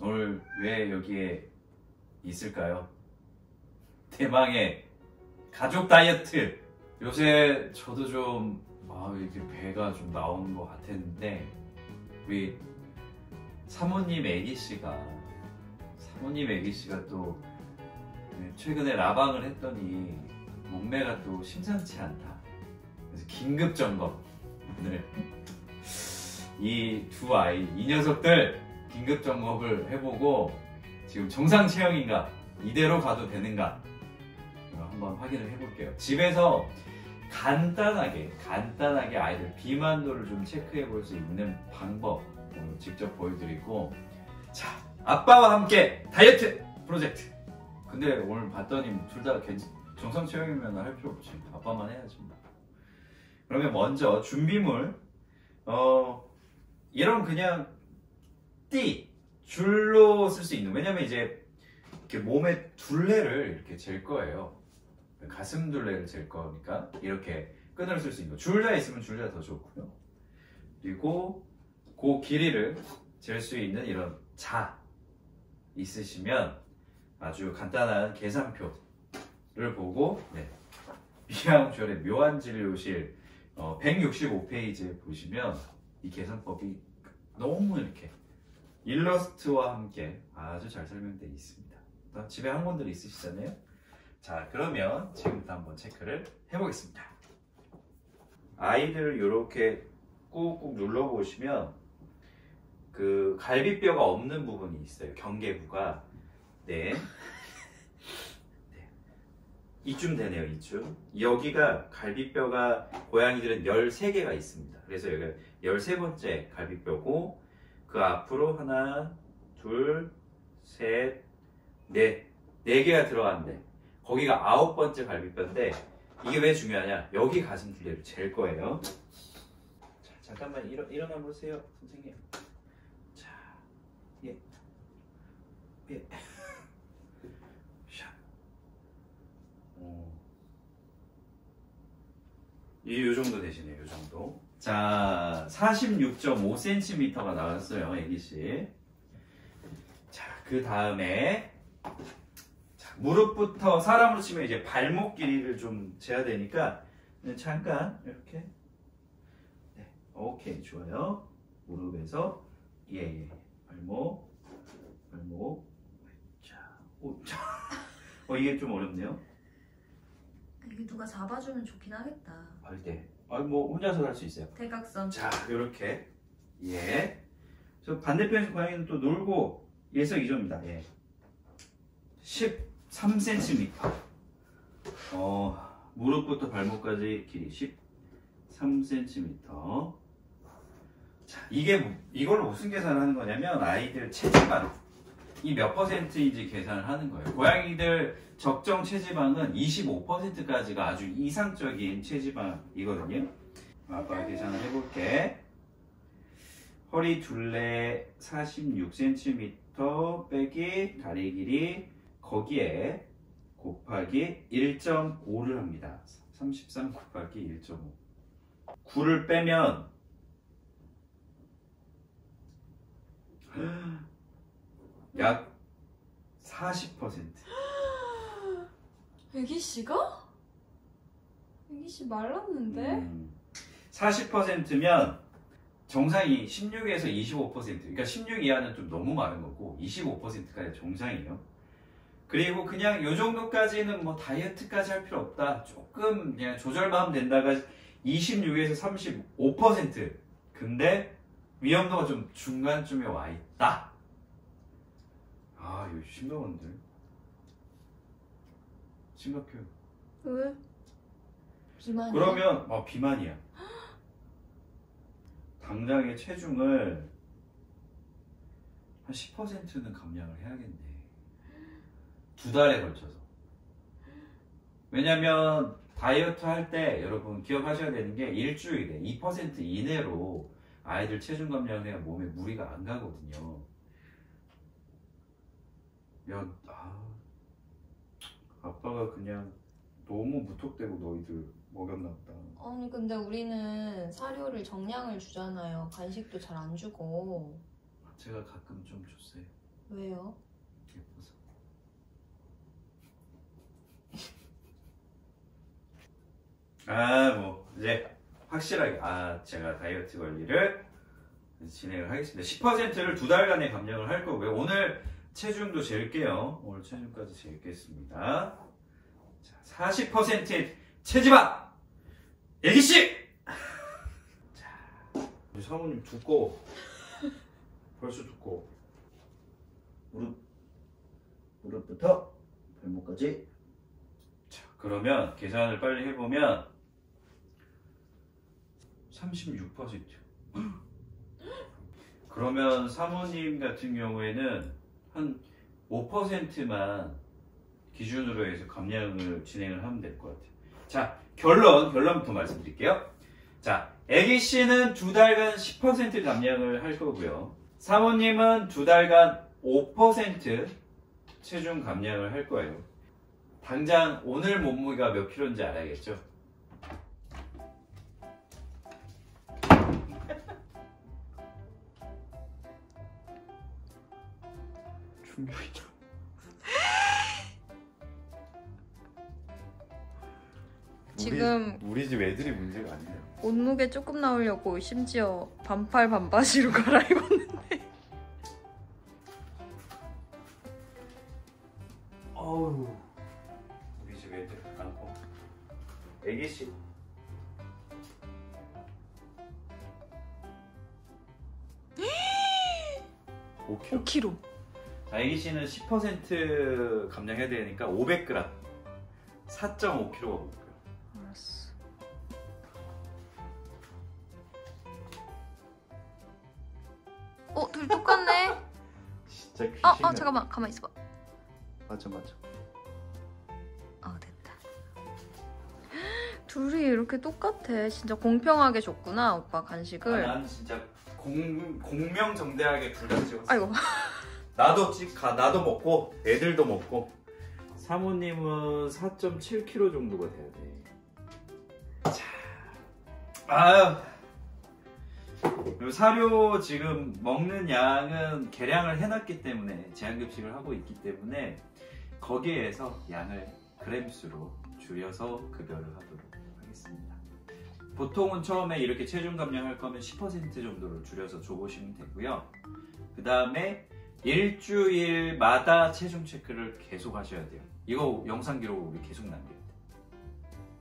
오늘 왜 여기에 있을까요? 대망의 가족 다이어트. 요새 저도 좀 아, 이렇게 배가 좀 나오는 것 같았는데 우리 사모님 애기 씨가 사모님 애기 씨가 또 최근에 라방을 했더니 몸매가 또 심상치 않다. 그래서 긴급 점검 오늘 이 두 아이 이 녀석들 긴급 점검을 해보고 지금 정상 체형인가 이대로 가도 되는가 한번 확인을 해볼게요. 집에서 간단하게 간단하게 아이들 비만도를 좀 체크해 볼 수 있는 방법 직접 보여드리고 자 아빠와 함께 다이어트 프로젝트 근데 오늘 봤더니 둘 다 정상 체형이면 할 필요 없지 아빠만 해야지 뭐. 그러면 먼저 준비물 어 이런 그냥 띠 줄로 쓸 수 있는 왜냐면 이제 이렇게 몸의 둘레를 이렇게 잴 거예요. 가슴 둘레를 잴 거니까 이렇게 끈을 쓸 수 있는 거. 줄자 있으면 줄자 더 좋고요. 그리고 그 길이를 잴 수 있는 이런 자 있으시면 아주 간단한 계산표를 보고 네. 미양철의 묘한 진료실 어, 165페이지에 보시면 이 계산법이 너무 이렇게 일러스트와 함께 아주 잘 설명되어 있습니다. 집에 학원들 있으시잖아요. 자 그러면 지금부터 한번 체크를 해보겠습니다. 아이들 이렇게 꾹꾹 눌러보시면 그 갈비뼈가 없는 부분이 있어요. 경계부가 네. 네. 이쯤 되네요, 이쯤. 여기가 갈비뼈가 고양이들은 13개가 있습니다. 그래서 여기가 13번째 갈비뼈고 그 앞으로 하나, 둘, 셋, 넷. 4개가 들어갔는데 거기가 아홉 번째 갈비뼈인데 이게 왜 중요하냐? 여기 가슴 둘레를 잴 거예요. 자, 잠깐만 일어, 일어나 보세요, 선생님. 자, 예. 예. 이 정도 되시네요. 이 정도. 자, 46.5cm가 나왔어요. 애기씨. 자, 그 다음에 자, 무릎부터 사람으로 치면 이제 발목 길이를 좀 재야 되니까 잠깐 이렇게 네, 오케이 좋아요. 무릎에서 예, 예. 발목 발목 자, 오, 자. 어 이게 좀 어렵네요. 이게 누가 잡아주면 좋긴 하겠다. 할 때. 아, 뭐 혼자서 할 수 있어요. 대각선. 자, 이렇게 예. 저 반대편에서 고양이는 또 놀고 일석이조입니다. 예. 13cm. 어, 무릎부터 발목까지 길이 13cm. 자, 이게 뭐- 이걸로 무슨 계산을 하는 거냐면 아이들 체지방 이 몇 퍼센트인지 계산을 하는 거예요. 고양이들 적정 체지방은 25%까지가 아주 이상적인 체지방이거든요. 아빠 계산을 해볼게. 허리 둘레 46cm 빼기 다리 길이 거기에 곱하기 1.5를 합니다. 33 곱하기 1.5. 9를 빼면 약 40%. 애기 씨가? 애기 씨 말랐는데? 음, 40%면 정상이 16에서 25%. 그러니까 16 이하는 좀 너무 많은 거고 25%까지 정상이에요. 그리고 그냥 요 정도까지는 뭐 다이어트까지 할 필요 없다. 조금 그냥 조절만 된다가 26에서 35%. 근데 위험도가 좀 중간쯤에 와 있다. 아, 이거 심각한데. 심각해요. 왜? 비만이야? 그러면 어, 비만이야. 당장의 체중을 한 10%는 감량을 해야겠네. 두 달에 걸쳐서. 왜냐면 다이어트 할 때 여러분 기억하셔야 되는 게 일주일에 2% 이내로 아이들 체중 감량을 해야 몸에 무리가 안 가거든요. 야, 아, 아빠가 그냥 너무 무턱대고 너희들 먹였나 보다. 아니 근데 우리는 사료를 정량을 주잖아요. 간식도 잘 안 주고 제가 가끔 좀 줬어요. 왜요? 예뻐서. 아, 뭐 이제 확실하게 아 제가 다이어트 관리를 진행을 하겠습니다. 10%를 두 달간의 감량을 할 거고요. 오늘 체중도 잴게요. 오늘 체중까지 잴겠습니다. 자, 40% 체지방 애기 씨. 자, 우리 사모님 두꺼워. 벌써 두꺼워. 무릎 무릎부터 발목까지 자, 그러면 계산을 빨리 해보면 36%. 그러면 사모님 같은 경우에는 한 5%만 기준으로 해서 감량을 진행을 하면 될 것 같아요. 자, 결론, 결론부터 말씀드릴게요. 자, 애기 씨는 두 달간 10% 감량을 할 거고요. 사모님은 두 달간 5% 체중 감량을 할 거예요. 당장 오늘 몸무게가 몇 킬로인지 알아야겠죠? 충격이죠. 지금 우리 집 애들이 문제가 아니에요. 몸무게 조금 나오려고 심지어 반팔 반바지로 갈아입었는데 어우 우리 집 애들 많고 애기 씨. 오 5kg. 5kg. 자, 애기 씨는 10% 감량해야 되니까 500g. 4.5kg가 먹고요. 알았어. 어, 둘이 똑같네. 진짜 귀신. 어, 어, 잠깐만, 가만 있어봐. 맞아 맞아. 아, 됐다. 둘이 이렇게 똑같아. 진짜 공평하게 줬구나, 오빠 간식을. 아, 나는 진짜 공 공명정대하게 둘다 찍었어. 아이고. 나도 찍, 가, 나도 먹고 애들도 먹고. 사모님은 4.7kg 정도가 돼야 돼. 자, 아유. 사료 지금 먹는 양은 계량을 해놨기 때문에 제한급식을 하고 있기 때문에 거기에서 양을 그램수로 줄여서 급여를 하도록 하겠습니다. 보통은 처음에 이렇게 체중 감량할 거면 10% 정도를 줄여서 줘보시면 되고요. 그 다음에 일주일마다 체중 체크를 계속 하셔야 돼요. 이거 영상 기록을 우리 계속 남겨야 돼요.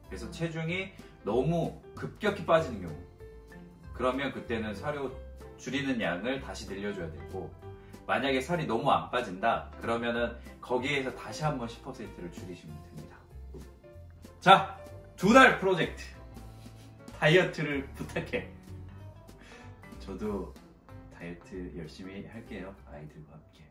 그래서 체중이 너무 급격히 빠지는 경우 그러면 그때는 사료 줄이는 양을 다시 늘려줘야 되고 만약에 살이 너무 안 빠진다 그러면은 거기에서 다시 한번 10%를 줄이시면 됩니다. 자, 두 달 프로젝트 다이어트를 부탁해. 저도 다이어트 열심히 할게요. 아이들과 함께.